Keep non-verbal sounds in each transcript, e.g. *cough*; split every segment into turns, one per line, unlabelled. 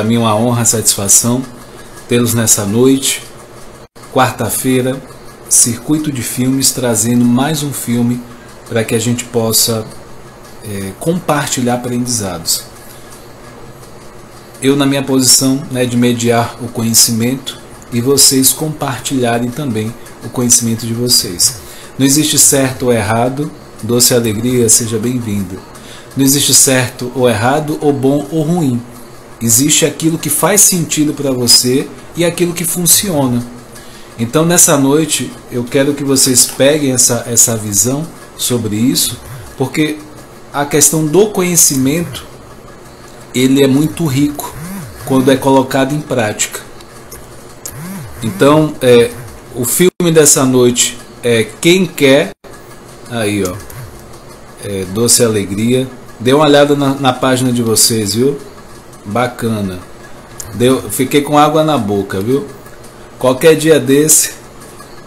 Para mim é uma honra, satisfação tê-los nessa noite. Quarta-feira, Circuito de Filmes trazendo mais um filme para que a gente possa é, compartilhar aprendizados. Eu na minha posição né, de mediar o conhecimento e vocês compartilharem também o conhecimento de vocês. Não existe certo ou errado, doce alegria, seja bem-vindo. Não existe certo ou errado, ou bom ou ruim. Existe aquilo que faz sentido para você e aquilo que funciona. Então, nessa noite, eu quero que vocês peguem essa, essa visão sobre isso, porque a questão do conhecimento ele é muito rico quando é colocado em prática. Então, é, o filme dessa noite é Quem Quer, aí ó, é, Doce Alegria, Dê uma olhada na, na página de vocês, viu? Bacana. Deu, fiquei com água na boca, viu? Qualquer dia desse,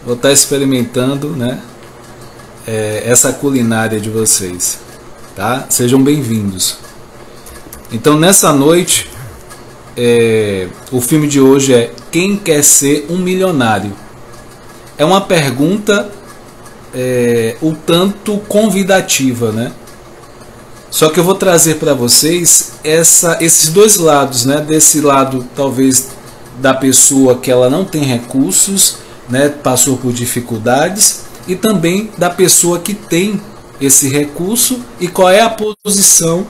vou estar experimentando, né? É, essa culinária de vocês, tá? Sejam bem-vindos. Então, nessa noite, é, o filme de hoje é Quem quer ser um milionário? É uma pergunta é, o tanto convidativa, né? Só que eu vou trazer para vocês essa, esses dois lados, né? Desse lado, talvez, da pessoa que ela não tem recursos, né? Passou por dificuldades, e também da pessoa que tem esse recurso e qual é a posição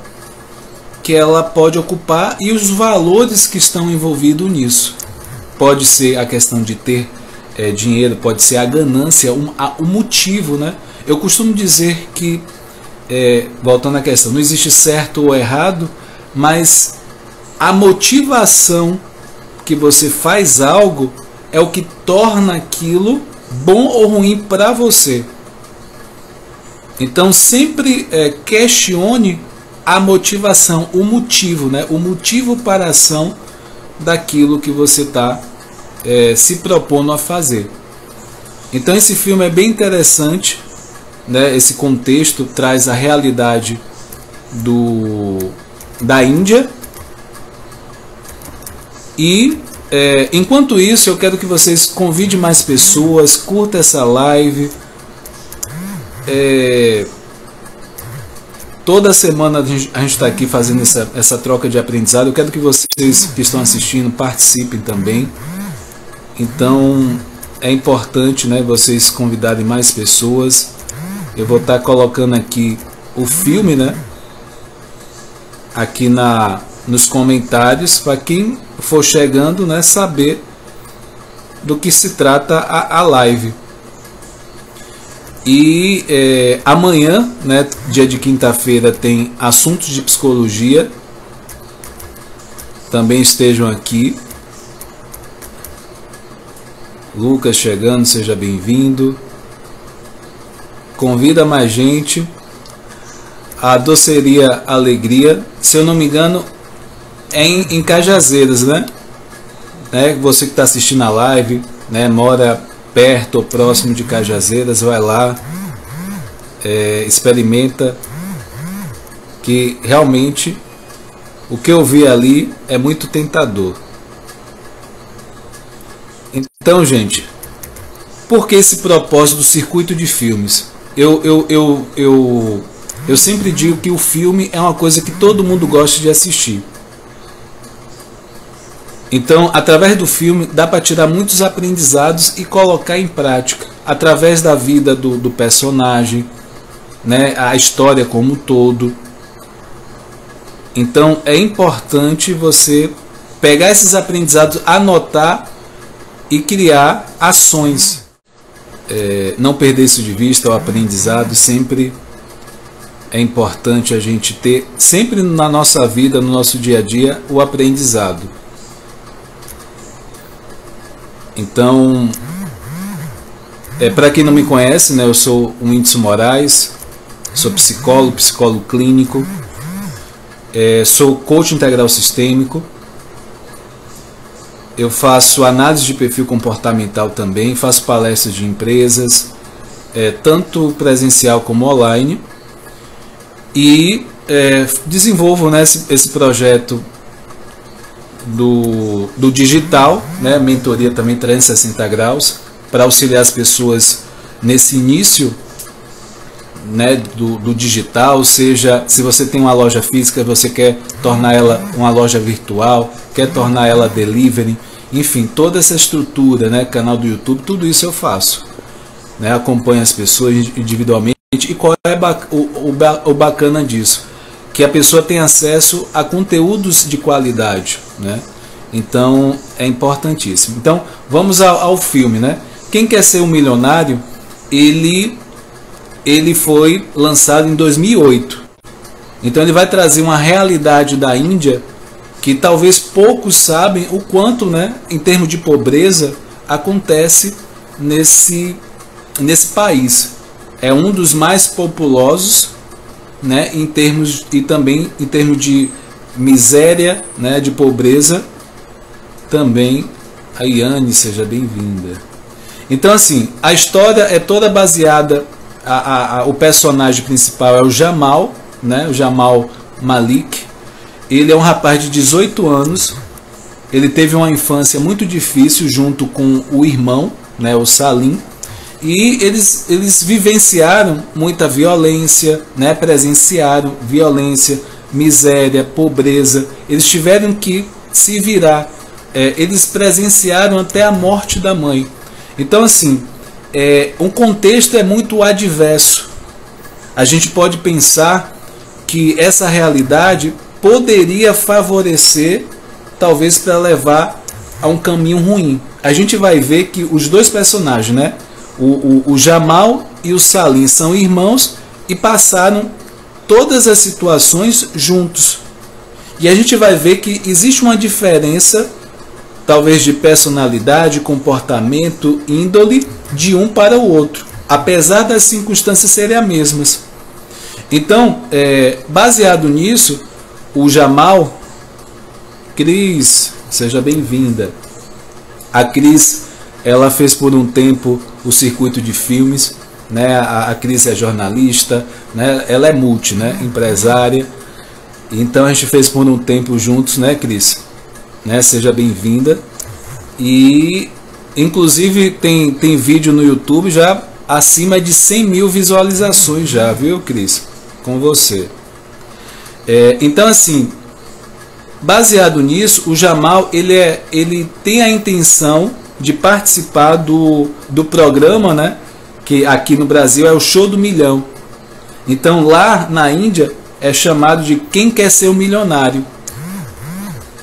que ela pode ocupar e os valores que estão envolvidos nisso. Pode ser a questão de ter é, dinheiro, pode ser a ganância, o motivo, né? Eu costumo dizer que é, voltando à questão, não existe certo ou errado, mas a motivação que você faz algo é o que torna aquilo bom ou ruim para você. Então sempre é, questione a motivação, o motivo, né? o motivo para a ação daquilo que você está é, se propondo a fazer. Então esse filme é bem interessante né, esse contexto traz a realidade do, da Índia. E é, enquanto isso, eu quero que vocês convidem mais pessoas, curta essa live. É, toda semana a gente está aqui fazendo essa, essa troca de aprendizado. Eu quero que vocês que estão assistindo participem também. Então é importante né, vocês convidarem mais pessoas. Eu vou estar tá colocando aqui o filme, né? Aqui na nos comentários para quem for chegando, né, saber do que se trata a, a live. E é, amanhã, né, dia de quinta-feira, tem assuntos de psicologia. Também estejam aqui. Lucas chegando, seja bem-vindo convida mais gente. A doceria Alegria, se eu não me engano, é em, em Cajazeiras, né? né? Você que está assistindo a live, né? Mora perto ou próximo de Cajazeiras, vai lá, é, experimenta, que realmente o que eu vi ali é muito tentador. Então, gente, por que esse propósito do circuito de filmes? Eu, eu, eu, eu, eu sempre digo que o filme é uma coisa que todo mundo gosta de assistir. Então, através do filme, dá para tirar muitos aprendizados e colocar em prática, através da vida do, do personagem, né, a história como um todo. Então, é importante você pegar esses aprendizados, anotar e criar ações é, não perder isso de vista, o aprendizado sempre é importante a gente ter, sempre na nossa vida, no nosso dia a dia, o aprendizado. Então, é, para quem não me conhece, né, eu sou o Índice Moraes, sou psicólogo, psicólogo clínico, é, sou coach integral sistêmico, eu faço análise de perfil comportamental também, faço palestras de empresas, é, tanto presencial como online, e é, desenvolvo né, esse, esse, projeto do, do digital, né? mentoria também 360 graus, para auxiliar as pessoas nesse início né, do, do, digital, seja se você tem uma loja física, você quer tornar ela uma loja virtual, quer tornar ela delivery, enfim, toda essa estrutura, né, canal do YouTube, tudo isso eu faço. Né, acompanho as pessoas individualmente e qual é o, bacana disso? Que a pessoa tem acesso a conteúdos de qualidade, né? Então é importantíssimo. Então vamos ao, ao filme, né? Quem quer ser um milionário, ele ele foi lançado em 2008. Então ele vai trazer uma realidade da Índia que talvez poucos sabem o quanto, né, em termos de pobreza, acontece nesse, nesse país. É um dos mais populosos, né, em termos e também em termos de miséria, né, de pobreza, também a Iane seja bem-vinda. Então assim, a história é toda baseada a, a, a, o personagem principal é o Jamal, né? O Jamal Malik. Ele é um rapaz de 18 anos. Ele teve uma infância muito difícil junto com o irmão, né, o Salim. E eles, eles vivenciaram muita violência, né, presenciaram violência, miséria, pobreza. Eles tiveram que se virar. É, eles presenciaram até a morte da mãe. Então, assim, é, um contexto é muito adverso. A gente pode pensar que essa realidade poderia favorecer, talvez para levar a um caminho ruim. A gente vai ver que os dois personagens, né? O, o, o Jamal e o Salim são irmãos e passaram todas as situações juntos. E a gente vai ver que existe uma diferença talvez de personalidade, comportamento, índole, de um para o outro, apesar das circunstâncias serem as mesmas. Então, é, baseado nisso, o Jamal, Cris, seja bem-vinda. A Cris, ela fez por um tempo o circuito de filmes, né? A, a Cris é jornalista, né? Ela é multi, né? Empresária. Então a gente fez por um tempo juntos, né, Cris? né? Seja bem-vinda. E inclusive tem, tem vídeo no YouTube já acima de 100 mil visualizações já, viu, Cris? Com você. É, então assim, baseado nisso, o Jamal ele, é, ele tem a intenção de participar do, do programa, né? Que aqui no Brasil é o Show do Milhão. Então lá na Índia é chamado de Quem Quer Ser o Milionário.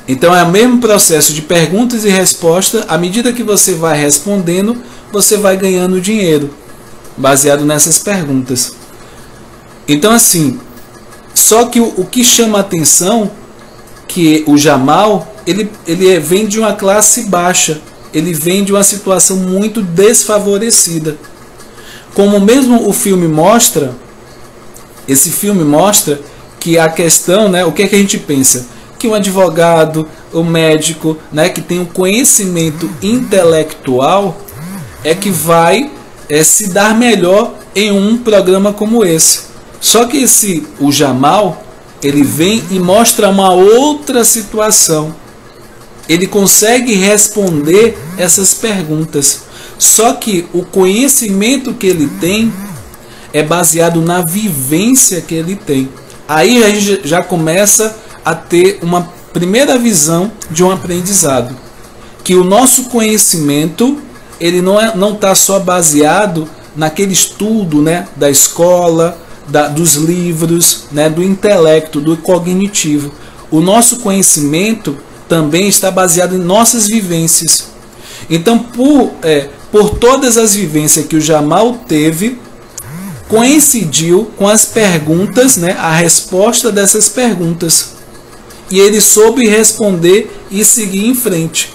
Então é o mesmo processo de perguntas e respostas. À medida que você vai respondendo, você vai ganhando dinheiro, baseado nessas perguntas. Então assim, só que o, o que chama a atenção que o Jamal ele, ele é, vem de uma classe baixa, ele vem de uma situação muito desfavorecida. Como mesmo o filme mostra, esse filme mostra que a questão, né, o que é que a gente pensa? que um advogado, um médico, né, que tem um conhecimento intelectual, é que vai é, se dar melhor em um programa como esse. Só que esse o Jamal, ele vem e mostra uma outra situação. Ele consegue responder essas perguntas. Só que o conhecimento que ele tem é baseado na vivência que ele tem. Aí a gente já começa a ter uma primeira visão de um aprendizado, que o nosso conhecimento ele não é, não está só baseado naquele estudo, né, da escola, da, dos livros, né, do intelecto, do cognitivo. O nosso conhecimento também está baseado em nossas vivências. Então, por, é, por todas as vivências que o Jamal teve, coincidiu com as perguntas, né, a resposta dessas perguntas e ele soube responder e seguir em frente.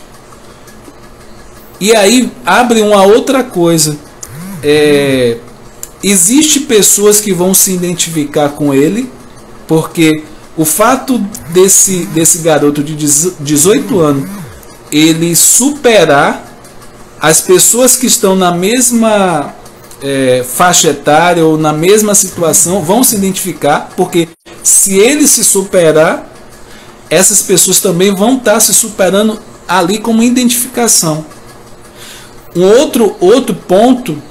E aí abre uma outra coisa. É, existe pessoas que vão se identificar com ele, porque o fato desse, desse garoto de 18 anos ele superar as pessoas que estão na mesma é, faixa etária ou na mesma situação vão se identificar, porque se ele se superar, essas pessoas também vão estar tá se superando ali como identificação. Um outro, outro ponto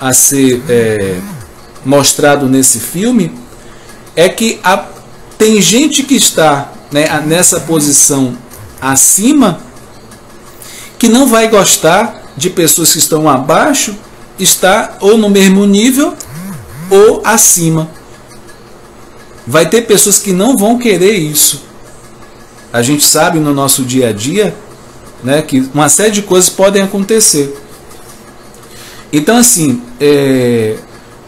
a ser é, mostrado nesse filme é que a, tem gente que está né, nessa posição acima que não vai gostar de pessoas que estão abaixo, está ou no mesmo nível ou acima. Vai ter pessoas que não vão querer isso. A gente sabe no nosso dia a dia né, que uma série de coisas podem acontecer. Então, assim, é,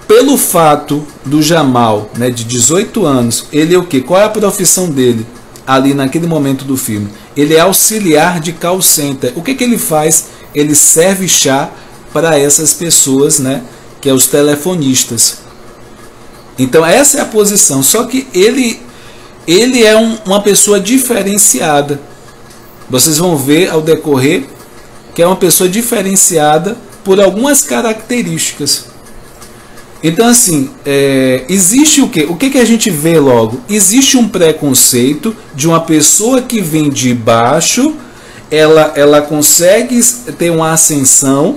pelo fato do Jamal, né, de 18 anos, ele é o que? Qual é a profissão dele ali naquele momento do filme? Ele é auxiliar de call center. O que, que ele faz? Ele serve chá para essas pessoas, né, que é os telefonistas. Então essa é a posição. Só que ele ele é um, uma pessoa diferenciada. Vocês vão ver ao decorrer que é uma pessoa diferenciada por algumas características. Então, assim, é, existe o que? O que, que a gente vê logo? Existe um preconceito de uma pessoa que vem de baixo, ela, ela consegue ter uma ascensão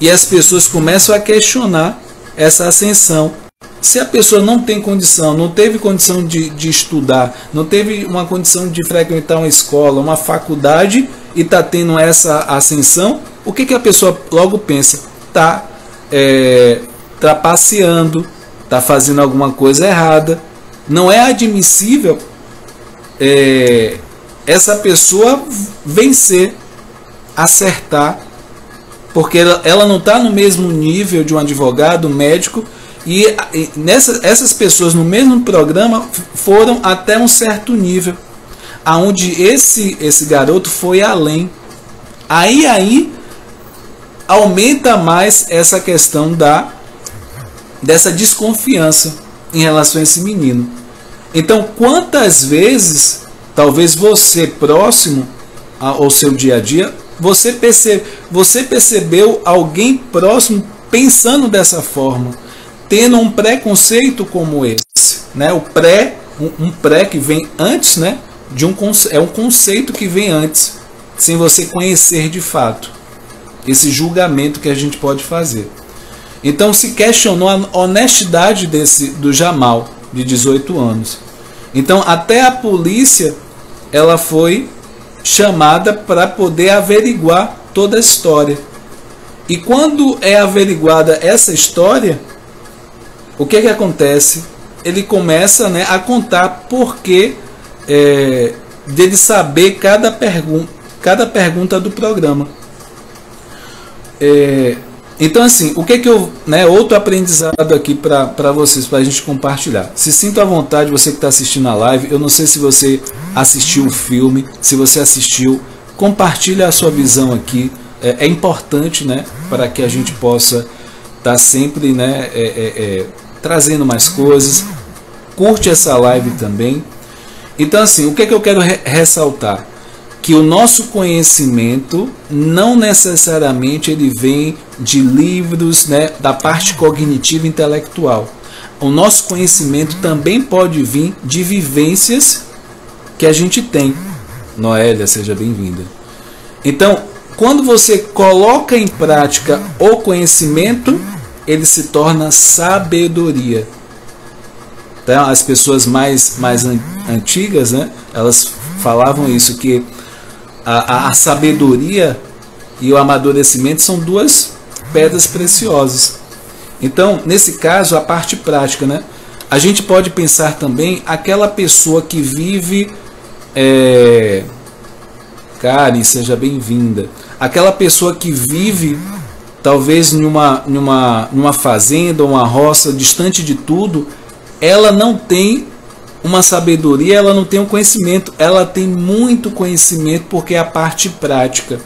e as pessoas começam a questionar essa ascensão. Se a pessoa não tem condição, não teve condição de, de estudar, não teve uma condição de frequentar uma escola, uma faculdade e está tendo essa ascensão, o que, que a pessoa logo pensa? Está é, trapaceando, está fazendo alguma coisa errada. Não é admissível é, essa pessoa vencer, acertar, porque ela, ela não está no mesmo nível de um advogado, um médico, e, e nessa, essas pessoas no mesmo programa foram até um certo nível, aonde esse esse garoto foi além. Aí aí aumenta mais essa questão da dessa desconfiança em relação a esse menino. Então, quantas vezes, talvez você próximo ao seu dia a dia, você, percebe, você percebeu alguém próximo pensando dessa forma, tendo um preconceito como esse, né? O pré, um, um pré que vem antes, né? De um é um conceito que vem antes, sem você conhecer de fato esse julgamento que a gente pode fazer. Então se questionou a honestidade desse do Jamal, de 18 anos. Então até a polícia ela foi chamada para poder averiguar toda a história. E quando é averiguada essa história, o que, que acontece? Ele começa né, a contar porque é, dele saber cada, pergun cada pergunta do programa. É, então, assim, o que que eu. Né, outro aprendizado aqui para vocês, para a gente compartilhar. Se sinta à vontade, você que está assistindo a live. Eu não sei se você assistiu o filme, se você assistiu, compartilhe a sua visão aqui. É, é importante, né, para que a gente possa estar tá sempre, né, é, é, é, trazendo mais coisas. Curte essa live também. Então, assim, o que, que eu quero re ressaltar? Que o nosso conhecimento não necessariamente ele vem de livros, né, da parte cognitiva intelectual. O nosso conhecimento também pode vir de vivências que a gente tem. Noélia, seja bem-vinda. Então, quando você coloca em prática o conhecimento, ele se torna sabedoria. Então, as pessoas mais, mais antigas, né, elas falavam isso, que a, a, a sabedoria e o amadurecimento são duas pedras preciosas. Então, nesse caso, a parte prática, né? A gente pode pensar também aquela pessoa que vive. É... Karen, seja bem-vinda. Aquela pessoa que vive, talvez, numa, numa, numa fazenda uma roça, distante de tudo, ela não tem uma sabedoria, ela não tem um conhecimento, ela tem muito conhecimento porque é a parte prática.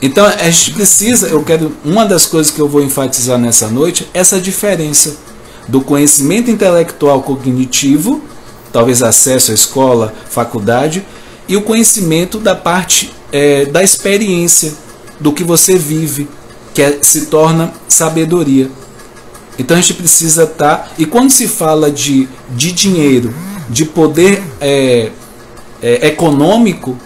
Então a gente precisa, eu quero, uma das coisas que eu vou enfatizar nessa noite, essa diferença do conhecimento intelectual cognitivo, talvez acesso à escola, faculdade, e o conhecimento da parte é, da experiência, do que você vive, que é, se torna sabedoria. Então a gente precisa estar. Tá, e quando se fala de, de dinheiro de poder é, é, econômico,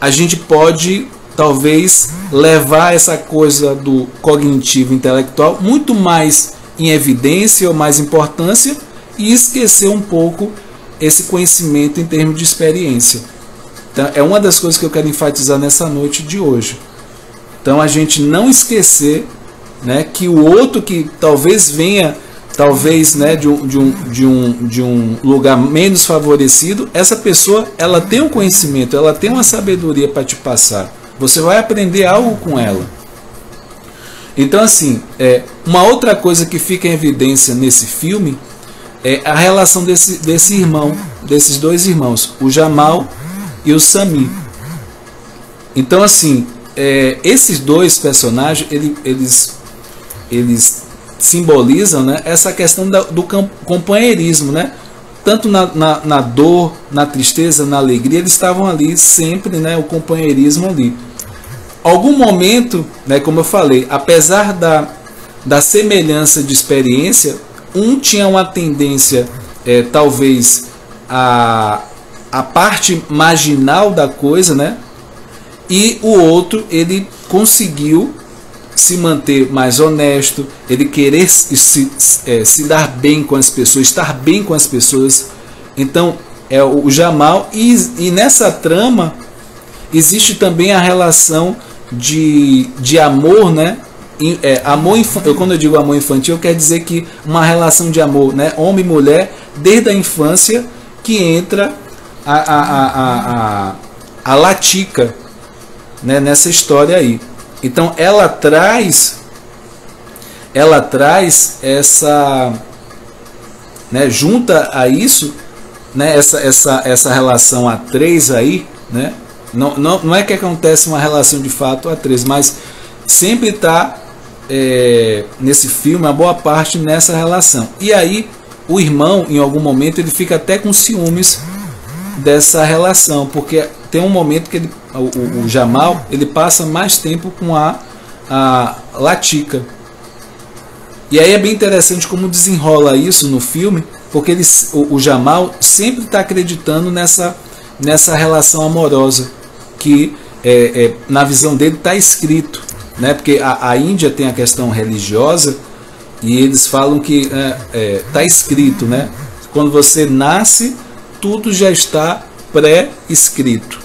a gente pode talvez levar essa coisa do cognitivo intelectual muito mais em evidência ou mais importância e esquecer um pouco esse conhecimento em termos de experiência. Então, é uma das coisas que eu quero enfatizar nessa noite de hoje. Então a gente não esquecer né, que o outro que talvez venha talvez né, de, um, de, um, de, um, de um lugar menos favorecido, essa pessoa ela tem um conhecimento, ela tem uma sabedoria para te passar. Você vai aprender algo com ela. Então, assim, é, uma outra coisa que fica em evidência nesse filme é a relação desse, desse irmão, desses dois irmãos, o Jamal e o Sami. Então, assim, é, esses dois personagens, ele, eles, eles simbolizam né, essa questão do companheirismo, né? Tanto na, na, na, dor, na tristeza, na alegria, eles estavam ali sempre, né? O companheirismo ali. Algum momento, né, como eu falei, apesar da, da semelhança de experiência, um tinha uma tendência, é, talvez, a, a parte marginal da coisa, né? E o outro, ele conseguiu se manter mais honesto, ele querer se, é, se dar bem com as pessoas, estar bem com as pessoas. Então, é o Jamal. E, e nessa trama existe também a relação de, de amor, né? É, amor infantil, quando eu digo amor infantil, quer dizer que uma relação de amor, né? Homem e mulher, desde a infância, que entra a, a, a, a, a, a latica né? nessa história aí. Então ela traz ela traz essa né, junta a isso, né, essa, essa, essa relação a três aí, né, não, não, não é que acontece uma relação de fato a três, mas sempre está é, nesse filme a boa parte nessa relação. E aí o irmão, em algum momento, ele fica até com ciúmes dessa relação, porque tem um momento que ele, o, o, Jamal ele passa mais tempo com a, a Latica. E aí é bem interessante como desenrola isso no filme, porque ele, o, o Jamal sempre está acreditando nessa, nessa relação amorosa que é, é, na visão dele está escrito, né? Porque a, a, Índia tem a questão religiosa e eles falam que está é, é tá escrito, né? Quando você nasce, tudo já está pré-escrito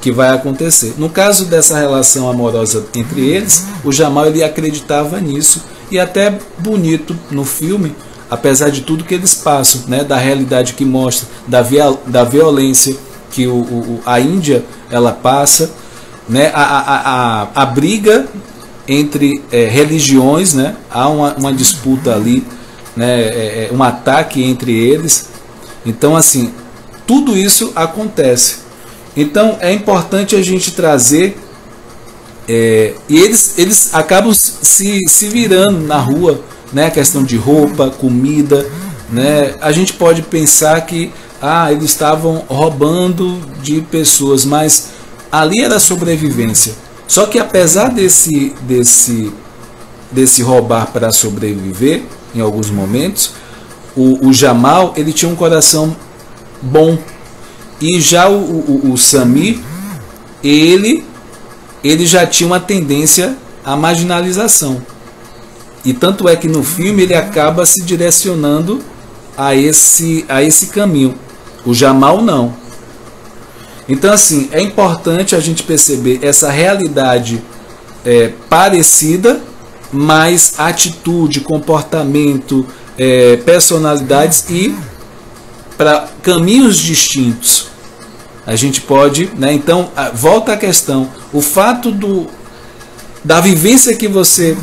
que vai acontecer. No caso dessa relação amorosa entre eles, o Jamal ele acreditava nisso e até bonito no filme, apesar de tudo que eles passam, né, da realidade que mostra, da, via, da violência que o, o, a Índia ela passa, né, a, a, a, a briga entre é, religiões, né, há uma, uma disputa ali, né, é, um ataque entre eles. Então, assim, tudo isso acontece. Então é importante a gente trazer é, e eles, eles acabam se, se virando na rua, né? Questão de roupa, comida, né? A gente pode pensar que ah, eles estavam roubando de pessoas, mas ali era sobrevivência. Só que apesar desse desse desse roubar para sobreviver em alguns momentos, o, o Jamal ele tinha um coração bom, e já o, o, o Samir, ele, ele já tinha uma tendência à marginalização. E tanto é que no filme ele acaba se direcionando a esse, a esse caminho. O Jamal não. Então, assim, é importante a gente perceber essa realidade é, parecida, mas atitude, comportamento, é, personalidades e para caminhos distintos a gente pode, né? Então, volta à questão, o fato do da vivência que você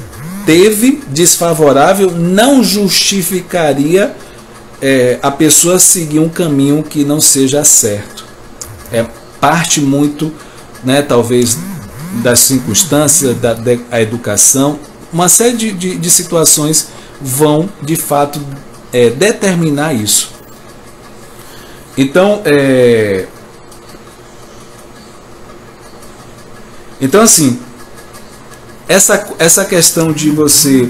teve desfavorável não justificaria é, a pessoa seguir um caminho que não seja certo. É parte muito, né? Talvez das circunstâncias, da, da educação, uma série de, de, de, situações vão de fato é, determinar isso. Então, é, Então, assim, essa, essa questão de você.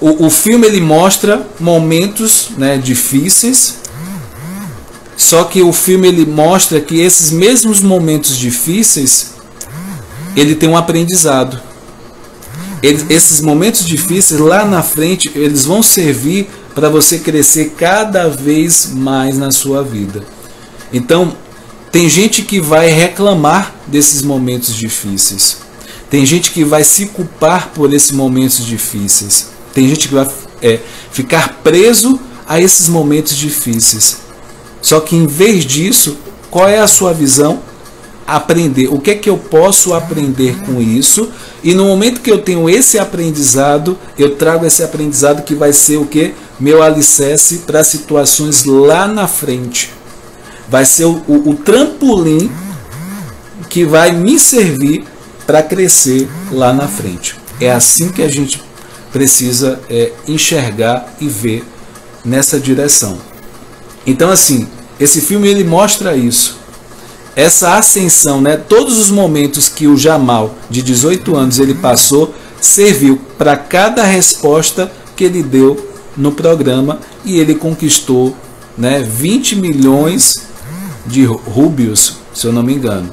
O, o filme ele mostra momentos né, difíceis, Só que o filme ele mostra que esses mesmos momentos difíceis ele tem um aprendizado. Esses momentos difíceis lá na frente eles vão servir para você crescer cada vez mais na sua vida. Então tem gente que vai reclamar desses momentos difíceis. Tem gente que vai se culpar por esses momentos difíceis. Tem gente que vai é, ficar preso a esses momentos difíceis. Só que em vez disso, qual é a sua visão? Aprender. O que é que eu posso aprender com isso? E no momento que eu tenho esse aprendizado, eu trago esse aprendizado que vai ser o que? Meu alicerce para situações lá na frente. Vai ser o, o, o trampolim que vai me servir para crescer lá na frente. É assim que a gente precisa é, enxergar e ver nessa direção. Então, assim, esse filme ele mostra isso. Essa ascensão, né? Todos os momentos que o Jamal, de 18 anos, ele passou, serviu para cada resposta que ele deu no programa e ele conquistou, né, 20 milhões de rúbios, se eu não me engano.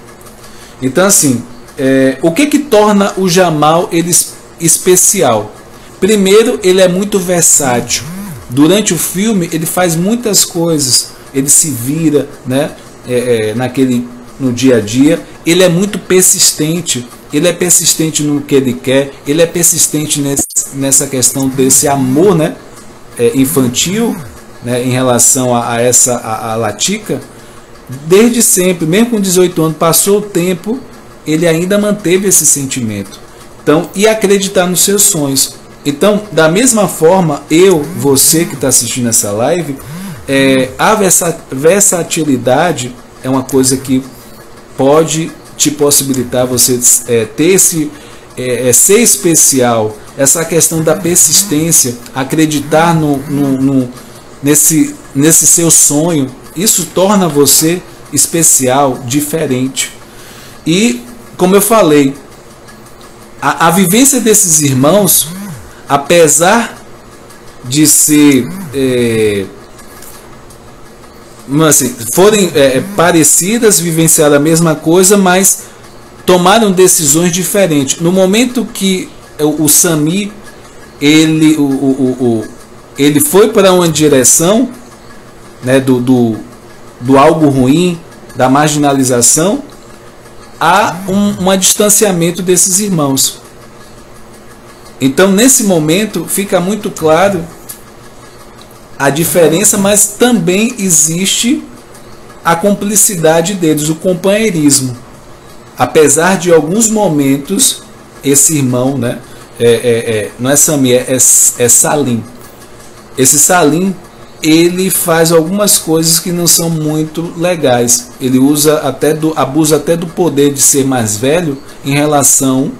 Então, assim, é, o que que torna o Jamal ele especial? Primeiro, ele é muito versátil. Durante o filme, ele faz muitas coisas ele se vira né, é, é, naquele, no dia a dia, ele é muito persistente, ele é persistente no que ele quer, ele é persistente nesse, nessa questão desse amor né, é, infantil né, em relação a, a essa a, a Latica, desde sempre, mesmo com 18 anos, passou o tempo, ele ainda manteve esse sentimento. Então, e acreditar nos seus sonhos. Então, da mesma forma, eu, você que está assistindo essa live, é, a versatilidade é uma coisa que pode te possibilitar você é, ter esse é, é, ser especial, essa questão da persistência, acreditar no, no, no, nesse, nesse seu sonho, isso torna você especial, diferente. E, como eu falei, a, a vivência desses irmãos, apesar de ser é, assim, forem é, é, parecidas, vivenciaram a mesma coisa, mas tomaram decisões diferentes. No momento que o, o Sami ele, o, o, o, ele foi para uma direção né, do, do, do algo ruim, da marginalização, há um, um distanciamento desses irmãos. Então, nesse momento, fica muito claro a diferença, mas também existe a cumplicidade deles, o companheirismo. Apesar de alguns momentos, esse irmão, né, é, é, é, não é Sami, é, é, é Salim. Esse Salim, ele faz algumas coisas que não são muito legais. Ele usa até do, abusa até do poder de ser mais velho em relação,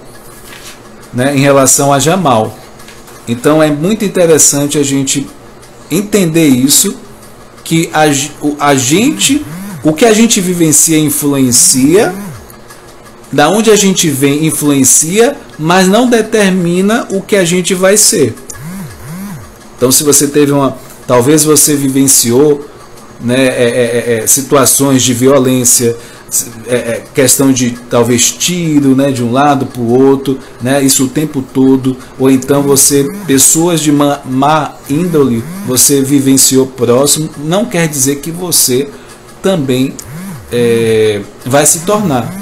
né, em relação a Jamal. Então é muito interessante a gente entender isso, que a, a gente, o que a gente vivencia influencia, da onde a gente vem influencia, mas não determina o que a gente vai ser. Então, se você teve uma, talvez você vivenciou né, é, é, é, é situações de violência, é, é, questão de talvez tiro né, de um lado para o outro, né, isso o tempo todo, ou então você, pessoas de má, má índole, você vivenciou próximo, não quer dizer que você também é, vai se tornar.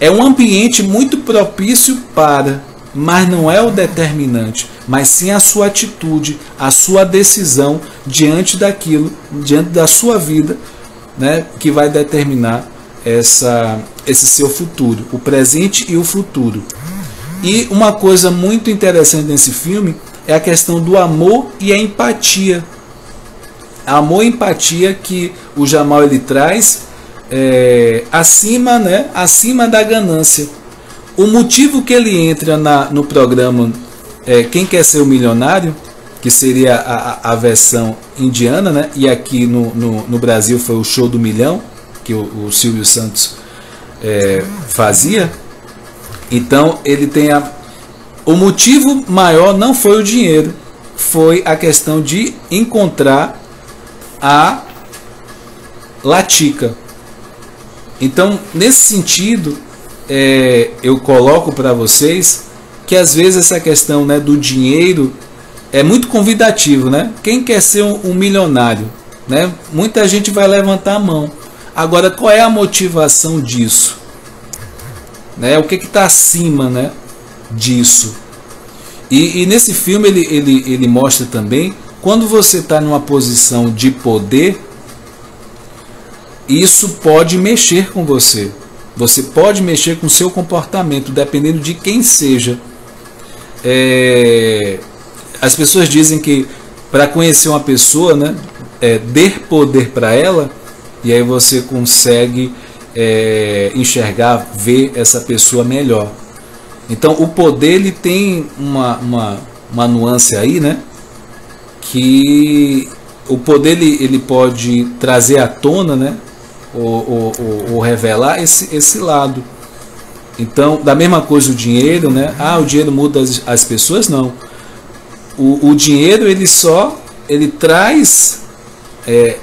É um ambiente muito propício para, mas não é o determinante, mas sim a sua atitude, a sua decisão diante daquilo, diante da sua vida, né, que vai determinar essa, esse seu futuro, o presente e o futuro. E uma coisa muito interessante nesse filme é a questão do amor e a empatia. Amor e empatia que o Jamal ele traz é, acima, né, acima da ganância. O motivo que ele entra na, no programa é, Quem Quer Ser o Milionário, que seria a, a versão indiana, né, e aqui no, no, no Brasil foi o Show do Milhão, que o, o Silvio Santos é, fazia. Então ele tem a, o motivo maior não foi o dinheiro, foi a questão de encontrar a latica. Então, nesse sentido, é, eu coloco para vocês que às vezes essa questão né, do dinheiro é muito convidativo, né? Quem quer ser um, um milionário, né? Muita gente vai levantar a mão. Agora, qual é a motivação disso? Né? O que está acima, né? Disso. E, e, nesse filme ele, ele, ele mostra também quando você está numa posição de poder, isso pode mexer com você. Você pode mexer com o seu comportamento, dependendo de quem seja. É, as pessoas dizem que para conhecer uma pessoa, né, é, der poder para ela, e aí você consegue é, enxergar, ver essa pessoa melhor. Então o poder ele tem uma, uma, uma nuance aí, né? Que o poder ele, ele pode trazer à tona, né? Ou, ou, ou, revelar esse, esse lado. Então, da mesma coisa o dinheiro, né? Ah, o dinheiro muda as, as pessoas? Não. O, o dinheiro ele só ele traz é,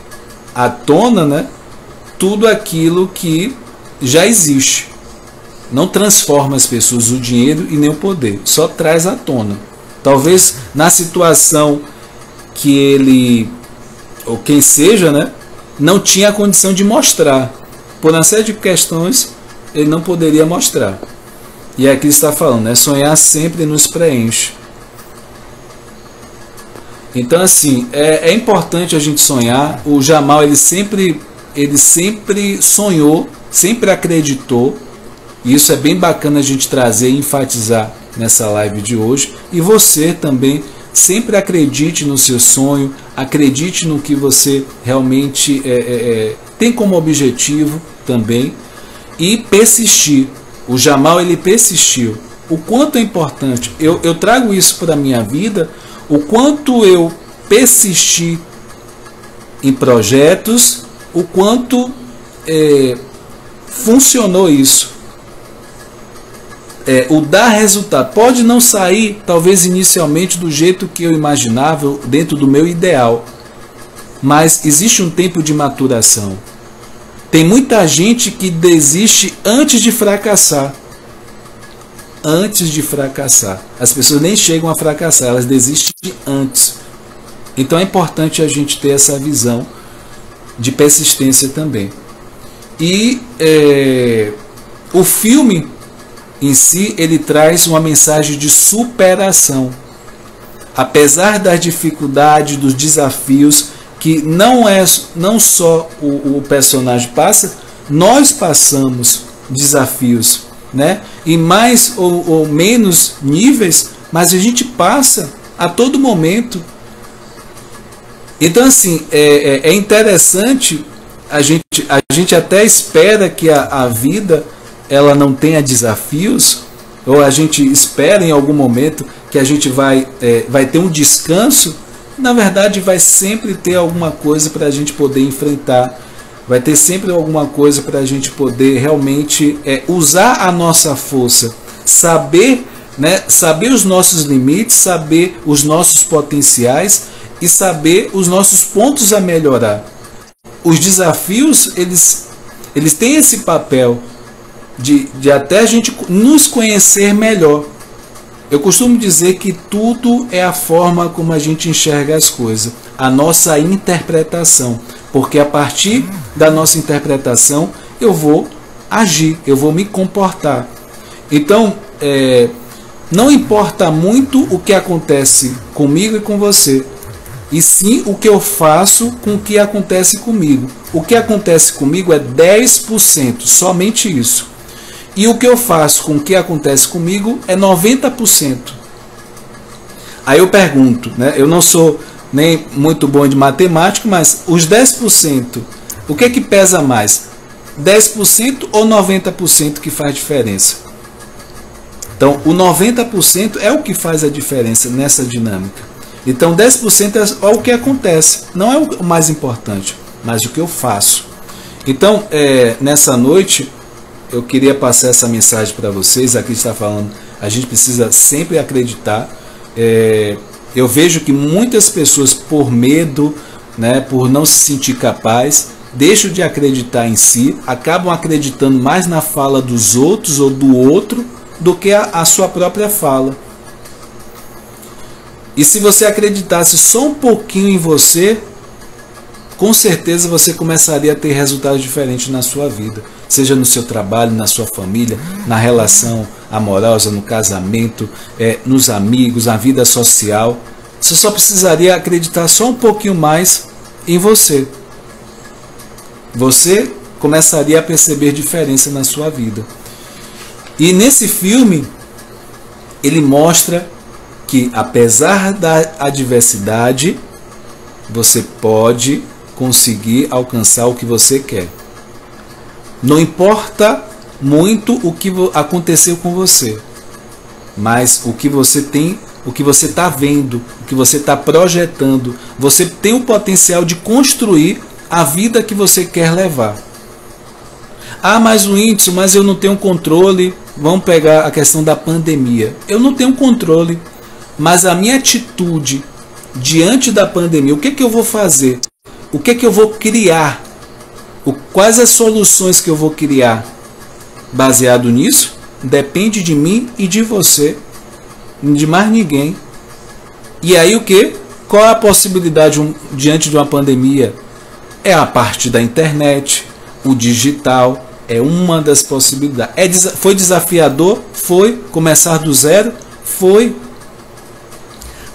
à tona, né? Tudo aquilo que já existe. Não transforma as pessoas o dinheiro e nem o poder, só traz à tona. Talvez na situação que ele ou quem seja, né, não tinha a condição de mostrar. Por uma série de questões, ele não poderia mostrar. E aqui está falando, né? Sonhar sempre nos preenche. Então assim, é, é importante a gente sonhar. O Jamal ele sempre, ele sempre sonhou, sempre acreditou. E isso é bem bacana a gente trazer e enfatizar nessa live de hoje. E você também sempre acredite no seu sonho, acredite no que você realmente é, é, é, tem como objetivo também e persistir. O Jamal ele persistiu. O quanto é importante. Eu, eu trago isso para a minha vida o quanto eu persisti em projetos, o quanto é, funcionou isso. É, o dar resultado pode não sair, talvez inicialmente, do jeito que eu imaginava, dentro do meu ideal, mas existe um tempo de maturação. Tem muita gente que desiste antes de fracassar antes de fracassar. As pessoas nem chegam a fracassar, elas desistem antes. Então é importante a gente ter essa visão de persistência também. E é, o filme em si ele traz uma mensagem de superação. Apesar das dificuldades, dos desafios que não é não só o, o personagem passa, nós passamos desafios né? em mais ou, ou menos níveis, mas a gente passa a todo momento. Então, assim, é, é, é interessante, a gente, a gente até espera que a, a vida ela não tenha desafios, ou a gente espera em algum momento que a gente vai, é, vai ter um descanso, na verdade vai sempre ter alguma coisa para a gente poder enfrentar vai ter sempre alguma coisa para a gente poder realmente é, usar a nossa força, saber, né, saber os nossos limites, saber os nossos potenciais e saber os nossos pontos a melhorar. Os desafios, eles, eles têm esse papel de, de até a gente nos conhecer melhor. Eu costumo dizer que tudo é a forma como a gente enxerga as coisas, a nossa interpretação porque a partir da nossa interpretação eu vou agir, eu vou me comportar. Então, é, não importa muito o que acontece comigo e com você, e sim o que eu faço com o que acontece comigo. O que acontece comigo é 10%, somente isso. E o que eu faço com o que acontece comigo é 90%. Aí eu pergunto, né? Eu não sou nem muito bom de matemática, mas os 10%, o que é que pesa mais? 10% ou 90% que faz diferença? Então, o 90% é o que faz a diferença nessa dinâmica. Então, 10% é o que acontece, não é o mais importante, mas o que eu faço. Então, é, nessa noite, eu queria passar essa mensagem para vocês. Aqui está falando, a gente precisa sempre acreditar. É, eu vejo que muitas pessoas, por medo, né, por não se sentir capaz, deixam de acreditar em si, acabam acreditando mais na fala dos outros ou do outro do que a, a sua própria fala. E se você acreditasse só um pouquinho em você, com certeza você começaria a ter resultados diferentes na sua vida, seja no seu trabalho, na sua família, na relação amorosa, no casamento, é, nos amigos, na vida social. Você só precisaria acreditar só um pouquinho mais em você. Você começaria a perceber diferença na sua vida. E nesse filme, ele mostra que apesar da adversidade, você pode conseguir alcançar o que você quer. Não importa muito o que aconteceu com você, mas o que você tem, o que você está vendo, o que você está projetando, você tem o potencial de construir a vida que você quer levar. Ah, mas o índice, mas eu não tenho controle. Vamos pegar a questão da pandemia. Eu não tenho controle, mas a minha atitude diante da pandemia, o que, que eu vou fazer? O que, que eu vou criar? O, quais as soluções que eu vou criar? Baseado nisso, depende de mim e de você, de mais ninguém. E aí o que? Qual é a possibilidade um, diante de uma pandemia? É a parte da internet, o digital, é uma das possibilidades. É, foi desafiador? Foi. Começar do zero? Foi.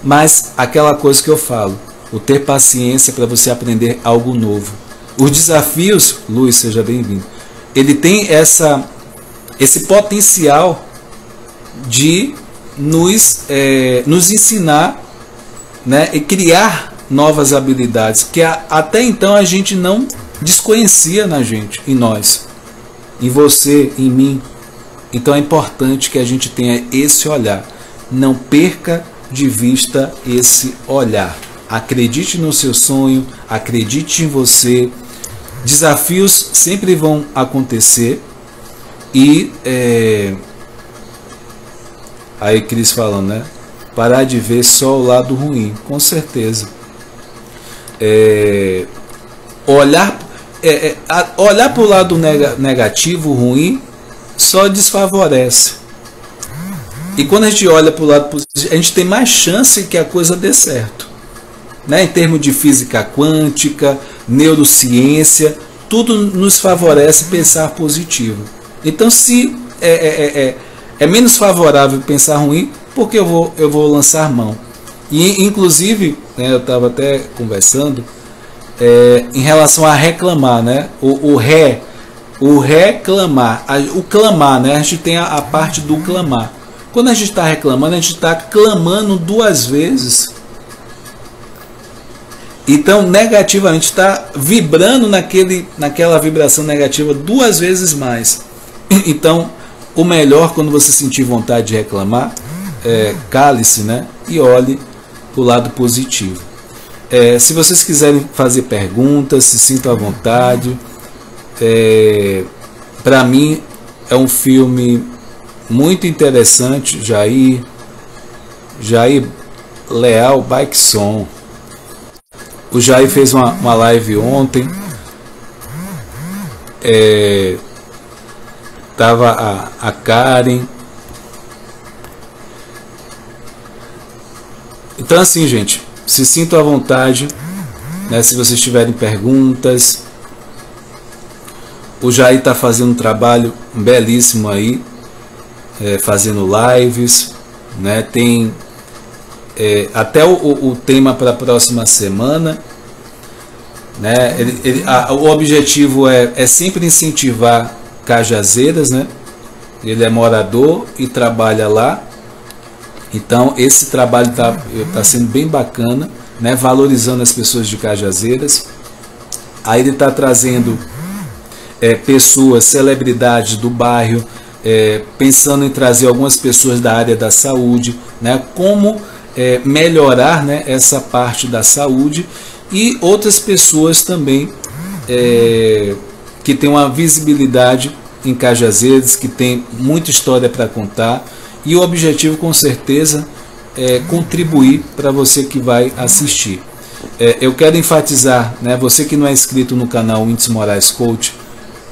Mas aquela coisa que eu falo, o ter paciência para você aprender algo novo. Os desafios, Luiz, seja bem-vindo. Ele tem essa, esse potencial de nos, é, nos ensinar né, e criar novas habilidades que a, até então a gente não desconhecia na gente, em nós em você, em mim. Então é importante que a gente tenha esse olhar. Não perca de vista esse olhar. Acredite no seu sonho, acredite em você. Desafios sempre vão acontecer e é... aí Cris falando, né? Parar de ver só o lado ruim, com certeza. É... Olhar é, é, olhar para o lado nega, negativo, ruim, só desfavorece. E quando a gente olha para o lado positivo, a gente tem mais chance que a coisa dê certo. Né? Em termos de física quântica, neurociência, tudo nos favorece pensar positivo. Então, se é, é, é, é, é menos favorável pensar ruim, porque eu vou, eu vou lançar mão. E, inclusive, né, eu estava até conversando, é, em relação a reclamar, né? O, o ré, o reclamar, a, o clamar, né? A gente tem a, a parte do clamar. Quando a gente está reclamando, a gente está clamando duas vezes. Então, negativamente, está vibrando naquele, naquela vibração negativa duas vezes mais. *clears throat* Então, o melhor quando você sentir vontade de reclamar, é, cale-se né? e olhe para o lado positivo. É, se vocês quiserem fazer perguntas, se sintam à vontade. É, Para mim é um filme muito interessante. Jair, Jair Leal Bike Som. O Jair fez uma, uma live ontem. É, tava a, a Karen. Então assim, gente, se sintam à vontade, né, se vocês tiverem perguntas. O Jair está fazendo um trabalho belíssimo aí, é, fazendo lives, né, tem é, até o, o tema para a próxima semana. Né, ele, ele, a, o objetivo é, é sempre incentivar Cajazeiras, né? Ele é morador e trabalha lá. Então esse trabalho está tá sendo bem bacana, né? valorizando as pessoas de Cajazeiras. Aí ele está trazendo é, pessoas, celebridades do bairro, é, pensando em trazer algumas pessoas da área da saúde, né? como é, melhorar né, essa parte da saúde e outras pessoas também é, que têm uma visibilidade em Cajazeiras, que tem muita história para contar e o objetivo, com certeza, é contribuir para você que vai assistir. é, eu quero enfatizar, né, você que não é inscrito no canal Índice Moraes Coach,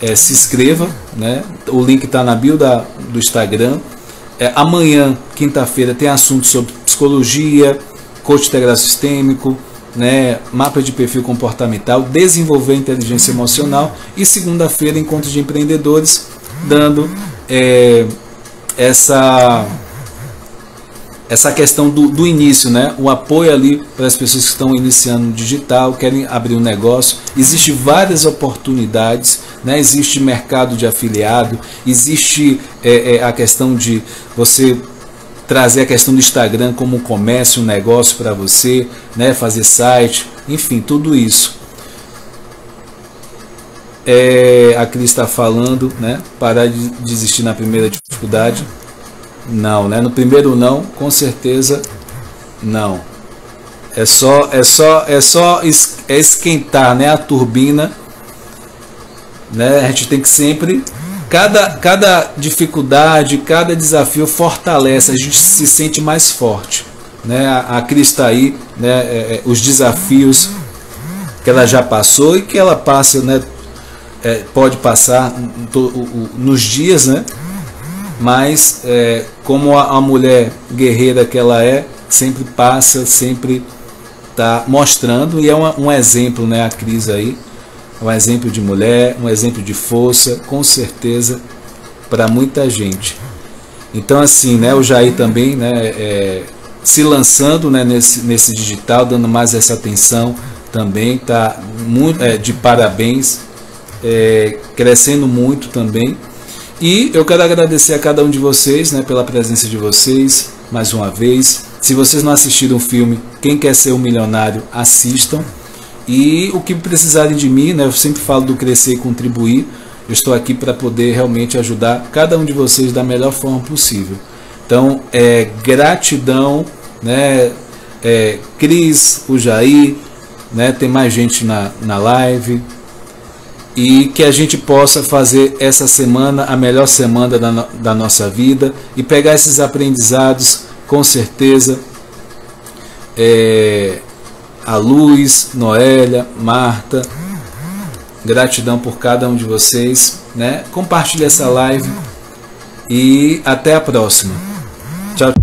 é, se inscreva, né, o link está na bio da, do Instagram. É, amanhã, quinta-feira, tem assunto sobre psicologia, coach integral sistêmico, né, mapa de perfil comportamental, desenvolver inteligência emocional e segunda-feira, encontro de empreendedores, dando é, essa essa questão do, do início, né? O apoio ali para as pessoas que estão iniciando no digital, querem abrir um negócio. Existe várias oportunidades, né? Existe mercado de afiliado, existe é, é, a questão de você trazer a questão do Instagram como um comércio, um negócio para você, né? Fazer site, enfim, tudo isso. É, a Cris está falando, né? Parar de desistir na primeira dificuldade. Não, né? No primeiro não, com certeza não. É só é só é só é esquentar, né, a turbina, né? A gente tem que sempre cada cada dificuldade, cada desafio fortalece, a gente se sente mais forte, né? A, a Cris está aí, né, é, é, os desafios que ela já passou e que ela passa, né, é, pode passar nos dias, né? mas é, como a, a, mulher guerreira que ela é, sempre passa, sempre está mostrando, e é uma, um exemplo, né, a Cris aí, um exemplo de mulher, um exemplo de força, com certeza, para muita gente. Então, assim, né, o Jair também, né, é, se lançando né, nesse, nesse digital, dando mais essa atenção também, tá muito é, de parabéns, é, crescendo muito também. E eu quero agradecer a cada um de vocês né, pela presença de vocês, mais uma vez. Se vocês não assistiram o filme Quem Quer Ser um Milionário, assistam. E o que precisarem de mim, né, eu sempre falo do crescer e contribuir. Eu estou aqui para poder realmente ajudar cada um de vocês da melhor forma possível. Então, é, gratidão, né, é, Cris, o Jair, né, tem mais gente na, na live, e que a gente possa fazer essa semana a melhor semana da, da nossa vida e pegar esses aprendizados com certeza. É, a Luz, Noélia, Marta, gratidão por cada um de vocês, né? Compartilhe essa live e até a próxima. Tchau.